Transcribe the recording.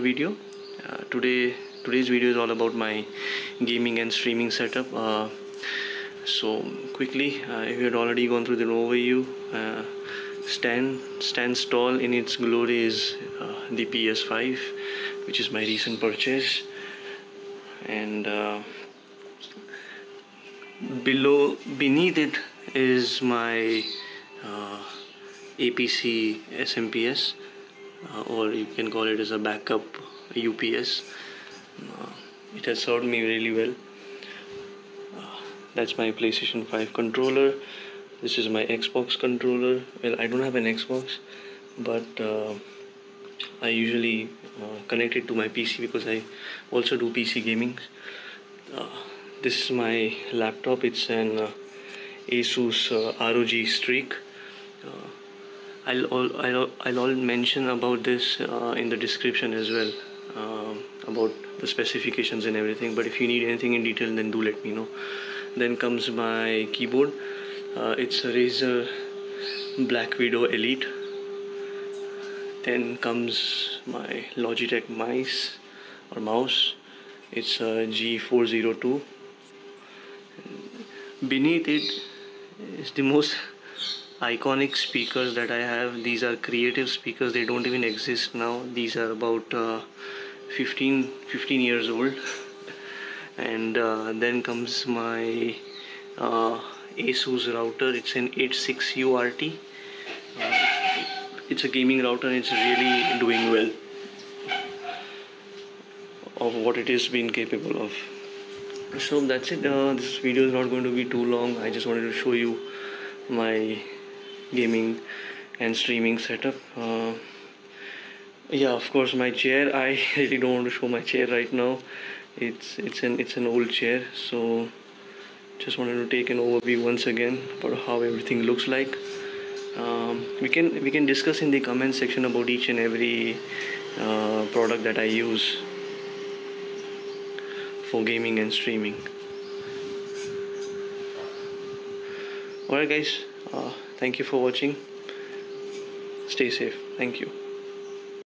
video. Uh, today today's video is all about my gaming and streaming setup. Uh, so quickly uh, if you had already gone through the overview uh, stand stands tall in its glory is uh, the PS5 which is my recent purchase. And uh, below beneath it is my APC SMPS uh, or you can call it as a backup UPS uh, it has served me really well. Uh, that's my PlayStation 5 controller. This is my Xbox controller. Well I don't have an Xbox but uh, I usually uh, connect it to my PC because I also do PC gaming. Uh, this is my laptop. It's an Asus ROG Strix I'll all I'll, I'll all mention about this uh, in the description as well uh, about the specifications and everything. But if you need anything in detail then do let me know. Then comes my keyboard. Uh, it's a Razer Black Widow Elite. Then comes my Logitech mice or mouse. It's a G402 beneath it is the most iconic speakers that I have. These are creative speakers. They don't even exist now. These are about uh, 15 15 years old. And uh, then comes my uh, Asus router. It's an 86URT uh, it's a gaming router and it's really doing well of what it is being capable of. So that's it. Uh, this video is not going to be too long. I just wanted to show you my gaming and streaming setup. Uh, yeah of course my chair I really don't want to show my chair right now. It's it's an it's an old chair so just wanted to take an overview once again about how everything looks like. Um, we can we can discuss in the comment section about each and every uh, product that I use for gaming and streaming. Alright guys uh, thank you for watching. Stay safe. Thank you